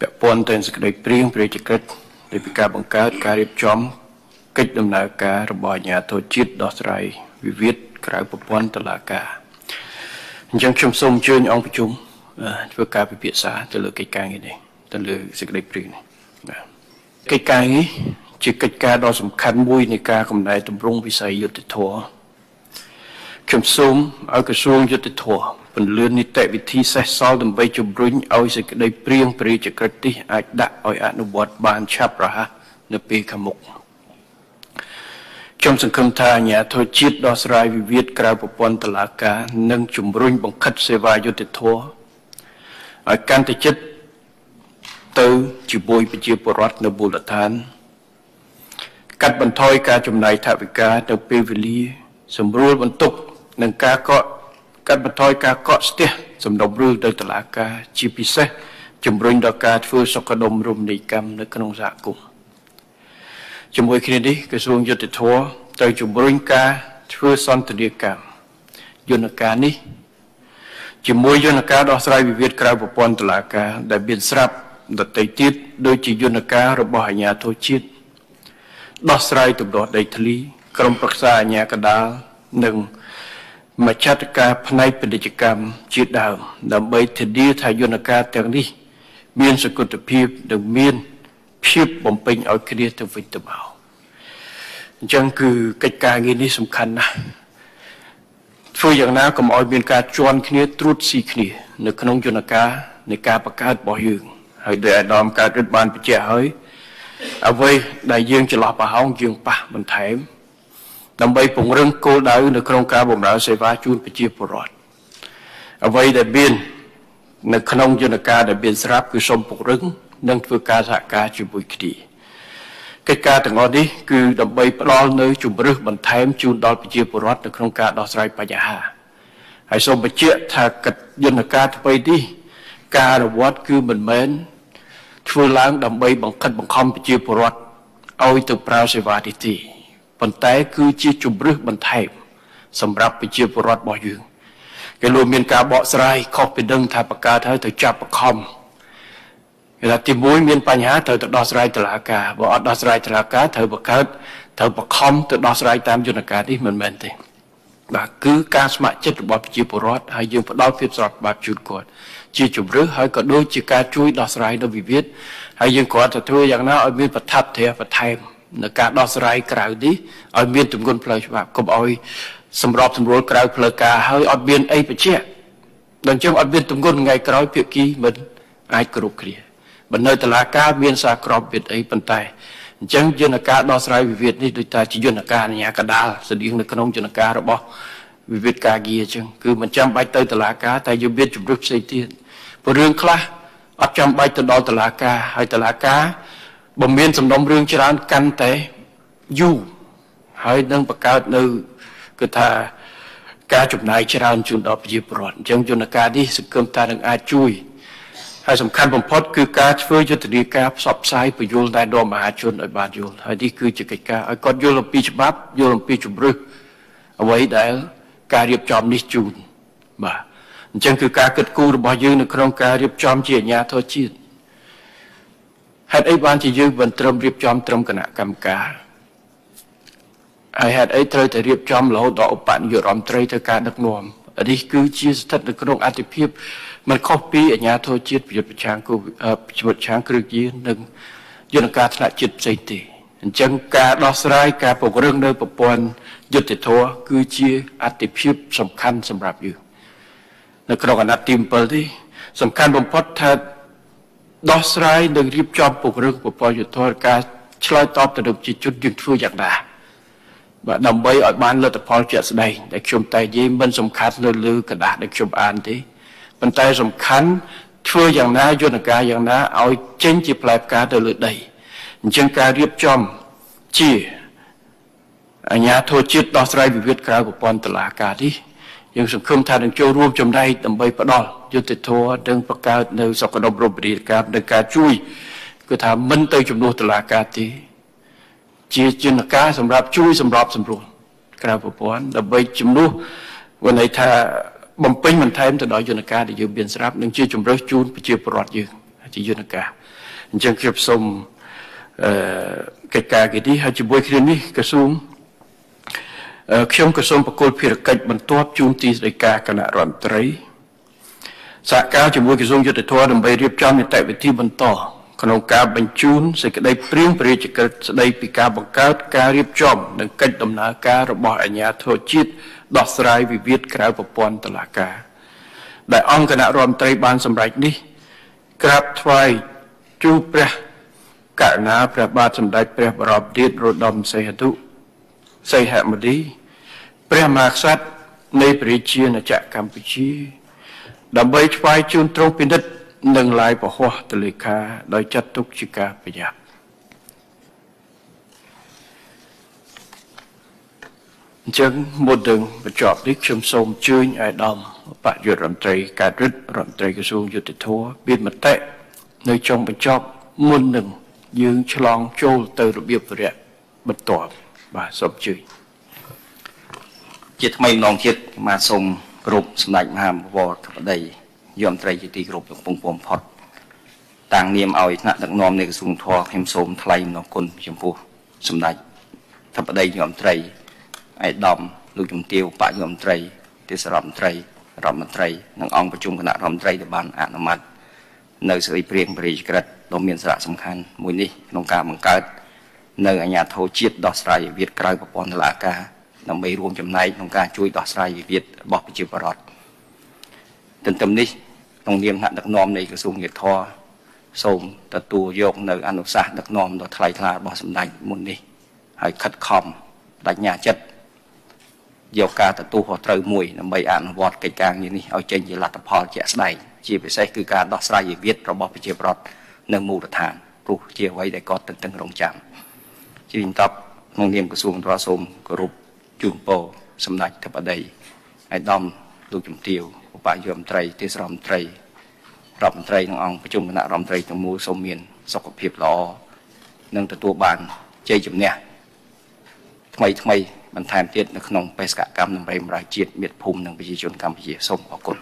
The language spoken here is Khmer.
ពាក់ព័ន្ធទៅនឹងសេចក្តីព្រៀងព្រះរាជក្រឹត្យនៃពីការបង្កើតការរៀបចំកិច្ចដំណើរការរបស់អាជ្ញាធរជាតិដោះស្រាយវិវាទក្រៅប្រព័ន្ធតុលាការអញ្ចឹងខ្ញុំសូមអញ្ជើញអង្គប្រជុំធ្វើការពិភាក្សាទៅលើកិច្ចការងារនេះទៅលើសេចក្តីព្រៀងនេះបាទកិច្ចការនេះជាកិច្ចការដ៏សំខាន់មួយនៃការកំណែតម្រង់វិស័យយុទ្ធធរខ្ញុំសូមឲ្យក្រសួងយុទ្ធធរ ពន្លឿននីតិវិធីសេះសល់ដើម្បីជំរុញឲ្យសេចក្តីព្រៀងព្រះរាជក្រឹត្យនេះអាចដាក់ឲ្យអនុវត្តបានឆាប់រហ័សនៅពេលខាងមុខខ្ញុំសង្ឃឹមថាអាជ្ញាធរជាតិដោះស្រាយវិវាទក្រៅប្រព័ន្ធតុលាការនិងជំរុញបង្ខិតសេវាយុត្តិធម៌ឲ្យកាន់តែជិតទៅជាមួយប្រជាពលរដ្ឋនៅមូលដ្ឋាន កាត់បន្ថយការចំណាយថវិកាទៅពេលវេលា សម្រួលបន្ទុកនិងការកក់ កាត់បន្ថយការកក់ស្ទះសំណុំរឿងទៅតុលាការជាពិសេសជំរុញដល់ការធ្វើសុខដុមរមណីកម្មនៅក្នុងសហគមន៍ជាមួយគ្នានេះក្រសួងយុទ្ធភ័ពទៅជំរុញការធ្វើសន្ទនាកម្មយន្តការនេះជាមួយយន្តការដោះស្រាយវិវាទក្រៅប្រព័ន្ធតុលាការ ដែលមានស្រាប់ដតីទៀតដូចជាយន្តការរបស់អាជ្ញាធរជាតិដោះស្រាយទំនាស់ដីធ្លី ក្រមប្រឹក្សាអាជ្ញាកណ្ដាលនិង មជ្ឈត្តការផ្នែកពាណិជ្ជកម្មជាដើម ដើម្បីធានាថាយន្តការទាំងនេះ មានសកលភាពនិងមានភាពបំពេញឲ្យគ្នាទៅវិញទៅមកអញ្ចឹងគឺកិច្ចការងារនេះសំខាន់ណាស់ធ្វើយ៉ាងណាកុំឲ្យមានការជន់គ្នាត្រួតស៊ីគ្នា នៅក្នុងយន្តការនៃការបង្កើតរបស់យើងហើយដោយអាដាមកើតរិទ្ធបានបញ្ជាក់ហើយអ្វីដែលយើងច្រឡោះប្រហោងយើងប៉ះបន្ថែម ដើម្បីពង្រឹងគោលដៅនៅក្នុងការបម្រើសេវាជូនប្រជាពលរដ្ឋអ្វីដែលមាននៅក្នុងយន្តការដែលមានស្រាប់គឺសូមពង្រឹងនិងធ្វើការសហការជាមួយគ្នាកិច្ចការទាំងអស់នេះគឺដើម្បីផ្ដល់នៅជំរឹះបន្ថែមជូនដល់ប្រជាពលរដ្ឋនៅក្នុងការដោះស្រាយបញ្ហាហើយសូមបញ្ជាក់ថាកិច្ចយន្តការថ្មីនេះការអនុវត្តគឺមិនមែនធ្វើឡើងដើម្បីបង្ខិតបង្ខំប្រជាពលរដ្ឋឲ្យទៅប្រើសេវានេះទេ ប៉ុន្តែ គឺជាជំរឹះបន្ថែមសម្រាប់ប្រជាពលរដ្ឋរបស់យើងគេលោកមានការបកស្រាយខុសពីដឹងថាបកើតហើយទៅចាប់បង្ខំគេថាទីមួយមានបញ្ហាត្រូវទៅដោះស្រាយតុលាការបើអត់ដោះស្រាយតុលាការត្រូវបង្កើតត្រូវបង្ខំទៅដោះស្រាយតាមយន្តការនេះមិនមែនទេបាទគឺការស្ម័គ្រចិត្តរបស់ប្រជាពលរដ្ឋហើយយើងផ្ដល់ភាពស្របច្បាប់ជូនគាត់ជាជំរឿហើយក៏ដូចជាការជួយដោះស្រាយនៅវិវាទហើយយើងគ្រាន់តែធ្វើយ៉ាងណាឲ្យមានប្រថាប់ធរបន្ថែម នៅការដោះស្រាយក្រៅនេះឲ្យមានទម្ងន់ផ្លូវច្បាប់កុំឲ្យសម្របសម្រួលក្រៅផ្លូវការហើយអត់មានអីបញ្ជាក់ដល់អញ្ចឹងអត់មានទម្ងន់ថ្ងៃក្រោយភាគីមិនអាចគ្រប់គ្នាបើនៅតឡាការមានសារក្របវិទ្យអីប៉ុន្តែអញ្ចឹងយន្តការដោះស្រាយវិវាទនេះដូចថាជាយន្តការអញ្ញាកដាលស្តៀងនៅក្នុងយន្តការរបស់វិវាទការងារអញ្ចឹងគឺមិនចាំបាច់ទៅតឡាការតែយើងមានជំរឿផ្សេងទៀតព្រោះរឿងខ្លះអត់ចាំបាច់ទៅដល់តឡាការហើយតឡាការ បើមានសំណុំរឿងច្រើនកាន់តែយូរហើយនឹងបង្កើតនៅគឺថាការចំណាយច្រើនជូនដល់ប្រជាពលរដ្ឋអញ្ចឹងយន្តការនេះសង្គមថានឹងអាចជួយហើយសំខាន់បំផុតគឺការធ្វើយុទ្ធនាការផ្សព្វផ្សាយពយល់តែដល់មហាជនឲ្យបានយល់ហើយនេះគឺជាកិច្ចការឲ្យគាត់យល់អំពីច្បាប់យល់អំពីជំរឹះអ្វីដែលការរៀបចំនេះជូនបាទអញ្ចឹងគឺការគិតគូររបស់យើងនៅក្នុងការរៀបចំជាអាជ្ញាធរជាតិ ហេតុអីបានជាយើងមិនត្រឹមរៀបចំត្រឹមគណៈកម្មការហើយហេតុអីត្រូវតែរៀបចំរហូតដល់ឧបនាយករដ្ឋមន្ត្រីទៅការដឹកនាំនេះគឺជាស្ថិតនៅក្នុងអតិភិបមិនខុសពីអាជ្ញាធរជាតិប្រយុទ្ធប្រឆាំងគូប្រយុទ្ធប្រឆាំងគ្រឿងញៀននិងយន្តការថ្នាក់ជាតិផ្សេងទេអញ្ចឹងការដោះស្រាយការពង្រឹងនៅប្រព័ន្ធយុទ្ធធរគឺជាអតិភិបសំខាន់សម្រាប់យើងនៅក្នុងអាណត្តិទី7នេះសំខាន់បំផុតថា ដោះស្រាយនិងរៀបចំពង្រឹងប្រព័ន្ធយុទ្ធធរការឆ្លើយតបទៅនឹងប្រជាជនយើងធ្វើយ៉ាងណាបាទដើម្បីឲ្យបានលទ្ធផលជាក់ស្ដែងដែលខ្ញុំតែនិយាយមិនសំខាន់លើលើกระดาษដែលខ្ញុំអានទេប៉ុន្តែសំខាន់ធ្វើយ៉ាងណាយន្តការយ៉ាងណាឲ្យចេញជាផ្លែផ្កាទៅលើដីអញ្ចឹងការរៀបចំជាអញ្ញាធរជាតិដោះស្រាយវិវាទក្រៅប្រព័ន្ធតុលាការនេះ យើងសង្ឃឹមថានឹងចូលរួមចំណែកដើម្បីផ្ដល់យុត្តិធម៌និងបង្កើតនៅសក្តិភាពរាជការនិងការជួយគឺថាមិនទៅជំនួសតុលាការទេជាយន្តការសម្រាប់ជួយសម្របសម្រួលក្រៅប្រព័ន្ធដើម្បីជំនួសဝန်ន័យថាបំពេញបន្ថែមទៅដល់យន្តការដែលយើងមានស្រាប់និងជាជំរើសជូនប្រជាពលរដ្ឋយើងជាយន្តការអញ្ចឹងខ្ញុំសូមអឺកិច្ចការគេនេះហើយជាមួយគ្នានេះក្រសួង ខ្ញុំក៏សូមបកគោលភារកិច្ចបន្ទាប់ជូនទីស្តីការគណៈរដ្ឋមន្ត្រីសហការជាមួយក្រសួងយុទ្ធភ័ពដើម្បីរៀបចំនីតិវិធីបន្តក្នុងការបញ្ជូនសេចក្តីព្រៀងព្រះរាជក្រឹត្យស្តីពីការបង្កើតការរៀបចំនិងកិច្ចដំណើរការរបស់អាជ្ញាធរជាតិដោះស្រាយវិវាទក្រៅប្រព័ន្ធតុលាការ ដែលអង្គគណៈរដ្ឋមន្ត្រីបានសម្រេចនេះក្រាបថ្វាយជូព្រះករុណាព្រះបាទសម្ដេចព្រះបរមរាជរោត្តមសីហនុ សីហមុនីព្រះមហាក្សត្រនៃព្រះជាណាចក្រកម្ពុជា ដើម្បីថ្វាយជូនទ្រង់ពិនិត្យនិងឡាយពហោះតលេខាដោយចាត់ទុកជាការប្រយ័ត្នអញ្ចឹងមុននឹងបញ្ចប់នេះខ្ញុំសូមអញ្ជើញអាយដាមបយុរដ្ឋមន្ត្រីការរិទ្ធរដ្ឋមន្ត្រីក្រសួងយុទ្ធភ័ពមានមតិនៅចុងបញ្ចប់មុននឹងយើងឆ្លងចូលទៅរបៀបវរៈបន្ទាប់ បាទសូមអញ្ជើញជាថ្មីម្ដងទៀតមកសូមគ្រប់សម្ដេចមហាបវរធិបតីយមត្រីជាទីគោរពលោកពងពំផុតតាំងនាមឲ្យថ្នាក់ដឹកនាំនៃក្រសួងធម៌ខ្ញុំសូមថ្លែងអំណរគុណចំពោះសម្ដេចធិបតីយមត្រីអៃដាមលោកជំទាវបយមត្រីទេសរដ្ឋមន្ត្រីរដ្ឋមន្ត្រីនិងអង្គប្រជុំគណៈរដ្ឋមន្ត្រីដែលបានអនុម័តនៅសេរីព្រៀងព្រះរាជក្រឹត្យដ៏មានសារៈសំខាន់មួយនេះក្នុងការបង្កើត នៅអាជ្ញាធរជាតិដោះស្រាយវិវាទក្រៅប្រព័ន្ធតុលាការដើម្បីរួមចំណែកក្នុងការជួយដោះស្រាយវិវាទរបស់ប្រជាពលរដ្ឋទន្ទឹមនេះក្នុងនាមថ្នាក់ដឹកនាំនៃក្រសួងយុទ្ធភ័ពសូមទទួលយកនៅអនុសាសន៍ដឹកនាំដ៏ថ្លៃថ្លារបស់សម្ដេចមុននេះហើយខិតខំបញ្ញាចិត្តយកការទទួលខុសត្រូវមួយដើម្បីអនុវត្តកិច្ចការងារនេះឲ្យចេញជាលទ្ធផលជាក់ស្ដែងជាពិសេសគឺការដោះស្រាយវិវាទរបស់ប្រជាពលរដ្ឋនៅមូលដ្ឋានព្រោះជាអ្វីដែលគាត់ទន្ទឹងរង់ចាំ ជាបន្តក្នុងនាមក្រសួងទ្រសូមគោរពជូនពរសម្ដេចធិបតីឯកឧត្តមលោកជំទាវឧបនាយករដ្ឋមន្ត្រីទេសរដ្ឋមន្ត្រីរដ្ឋមន្ត្រីនិងអង្គប្រជុំគណៈរដ្ឋមន្ត្រីទាំងមូលសូមមានសុខភាពល្អនិងទទួលបានជ័យជំនះថ្មីថ្មីបន្ថែមទៀតនៅក្នុងបេសកកម្មដើម្បីបម្រើជាតិមាតុភូមិនិងប្រជាជនកម្ពុជាសូមអរគុណ